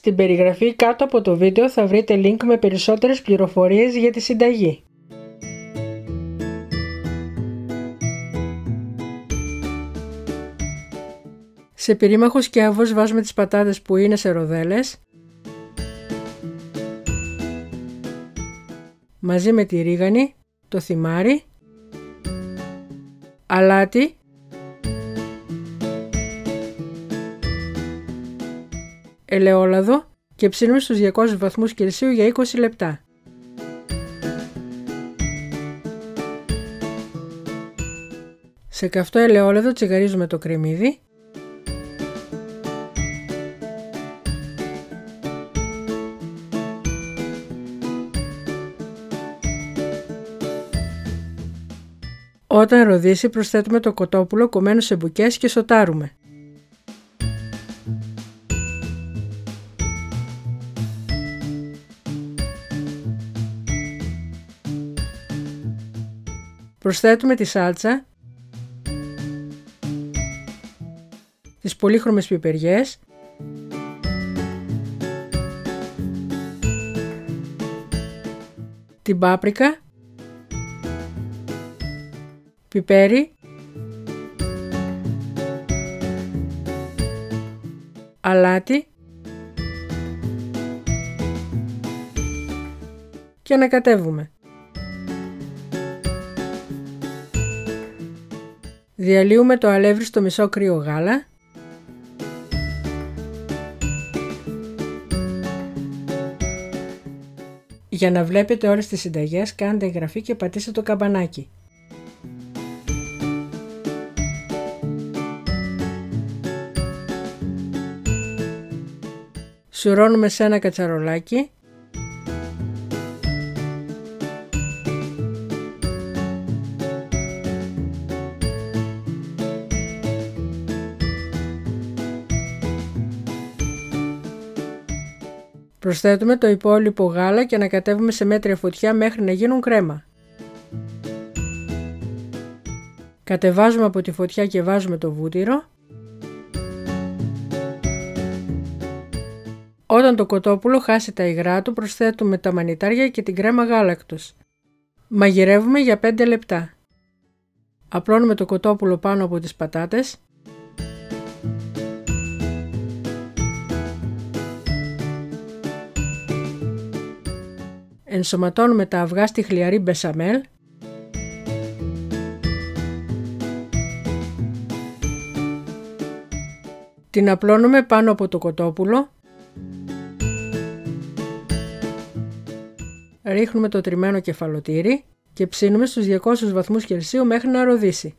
Στην περιγραφή κάτω από το βίντεο θα βρείτε link με περισσότερες πληροφορίες για τη συνταγή. Σε περίμαχο σκιαβός βάζουμε τις πατάτες που είναι σε ροδέλες μαζί με τη ρίγανη, το θυμάρι, αλάτι ελαιόλαδο και ψήνουμε στους 200 βαθμούς Κελσίου για 20 λεπτά. Σε καυτό ελαιόλαδο τσιγαρίζουμε το κρεμμύδι Όταν ροδίσει προσθέτουμε το κοτόπουλο κομμένο σε μπουκές και σοτάρουμε. Προσθέτουμε τη σάλτσα, τις πολύχρωμες πιπεριές, την πάπρικα, πιπέρι, αλάτι και ανακατεύουμε. Διαλύουμε το αλεύρι στο μισό κρύο γάλα. Για να βλέπετε όλες τις συνταγές κάντε εγγραφή και πατήστε το καμπανάκι. Σουρώνουμε σε ένα κατσαρολάκι Προσθέτουμε το υπόλοιπο γάλα και ανακατεύουμε σε μέτρια φωτιά μέχρι να γίνουν κρέμα. Κατεβάζουμε από τη φωτιά και βάζουμε το βούτυρο. Όταν το κοτόπουλο χάσει τα υγρά του προσθέτουμε τα μανιτάρια και την κρέμα γάλακτος. Μαγειρεύουμε για 5 λεπτά. Απλώνουμε το κοτόπουλο πάνω από τις πατάτες ενσωματώνουμε τα αυγά στη χλιαρή μπεσαμέλ Την απλώνουμε πάνω από το κοτόπουλο Ρίχνουμε το τριμμένο κεφαλοτήρι και ψήνουμε στους 200 βαθμούς Κελσίου μέχρι να ροδίσει.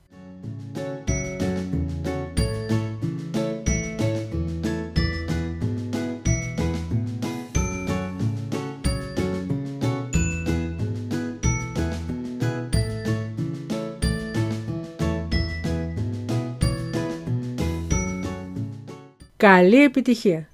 Καλή επιτυχία!